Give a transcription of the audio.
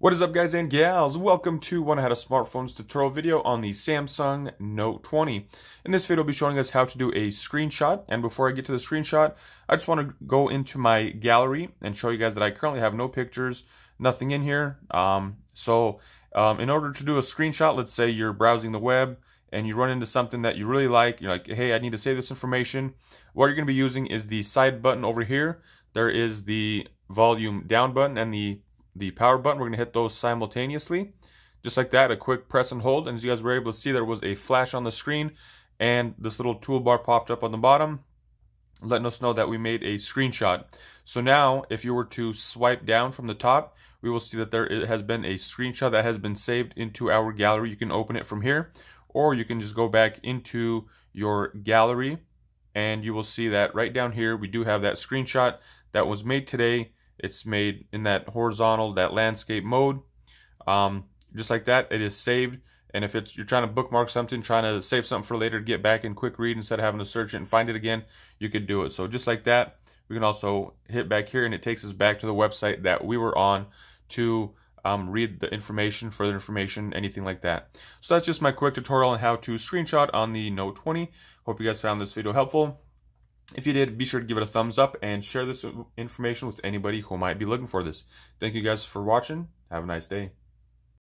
What is up guys and gals? Welcome to One of How to Smartphones tutorial video on the Samsung Note 20. In this video I'll be showing us how to do a screenshot and before I get to the screenshot I just want to go into my gallery and show you guys that I currently have no pictures, nothing in here. Um, so um, in order to do a screenshot, let's say you're browsing the web and you run into something that you really like, you're like, hey, I need to save this information. What you're going to be using is the side button over here. There is the volume down button and the the power button. We're going to hit those simultaneously. Just like that, a quick press and hold. And as you guys were able to see, there was a flash on the screen and this little toolbar popped up on the bottom letting us know that we made a screenshot. So now, if you were to swipe down from the top, we will see that there has been a screenshot that has been saved into our gallery. You can open it from here, or you can just go back into your gallery, and you will see that right down here, we do have that screenshot that was made today it's made in that horizontal, that landscape mode. Um, just like that, it is saved. And if it's you're trying to bookmark something, trying to save something for later to get back in quick read instead of having to search it and find it again, you could do it. So just like that, we can also hit back here and it takes us back to the website that we were on to um, read the information, further information, anything like that. So that's just my quick tutorial on how to screenshot on the Note 20. Hope you guys found this video helpful. If you did, be sure to give it a thumbs up and share this information with anybody who might be looking for this. Thank you guys for watching. Have a nice day.